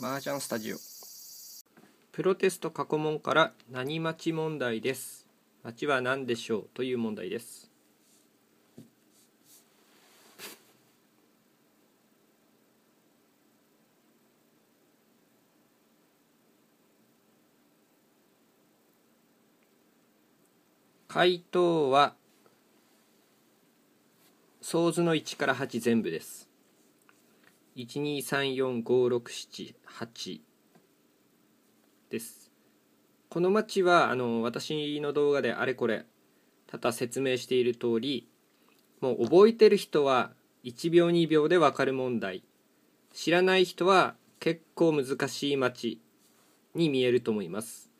麻雀スタジオ。プロテスト過去問から何待ち問題です。待ちは何でしょうという問題です。回答は相図の1から8全部です。1234567です。この町はあの私の動画であれこれ多々説明している通りもう覚えてる人は1秒2秒でわかる問題。知らない人は結構難しい町に見えると思います。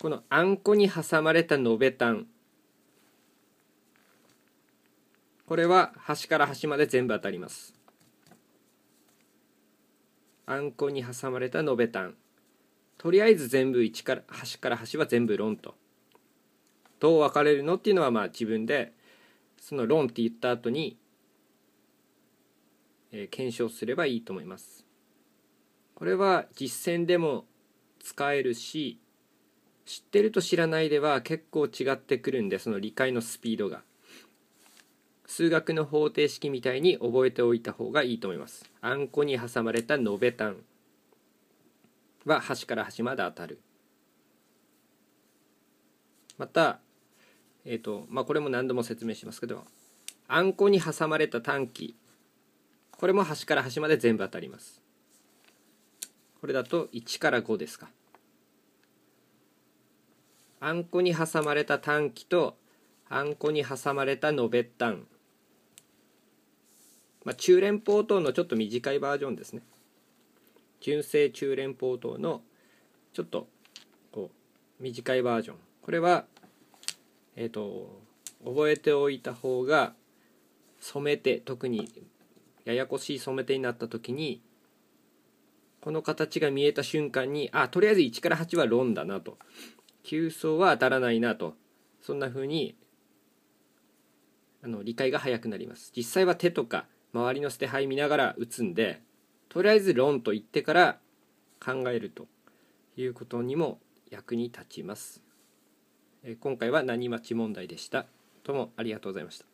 このあんこに挟まれたのべたん。これは端から端まで全部当たります。あんこに挟まれたのべたん。とりあえず全部1から端から端は全部論と。どう分かれるのっていうのはまあ自分でその論って言った後に、えー、検証すればいいと思います。これは実践でも使えるし知ってると知らないでは結構違ってくるんでその理解のスピードが。数学の方程式みたいに覚えておいた方がいいと思います。あんこに挟まれたのべたんは端から端まで当たる。またえっ、ー、とまあこれも何度も説明しますけどあんこに挟まれた短期。これも端から端まで全部当たります。これだと1から5ですか。あんこに挟まれた短期とあんこに挟まれたのべったんまあ、中連砲塔のちょっと短いバージョンですね。純正中連砲塔のちょっとこう短いバージョン。これはえっ、ー、と覚えておいた方が染めて特にややこしい染め手になった時にこの形が見えた瞬間にあとりあえず1から8はロンだなと。急走は当たらないなと。そんな風にあの理解が早くなります。実際は手とか周りの捨て牌見ながら打つんでとりあえず論と言ってから考えるということにも役に立ちます。今回は何待ち問題でした？どうもありがとうございました。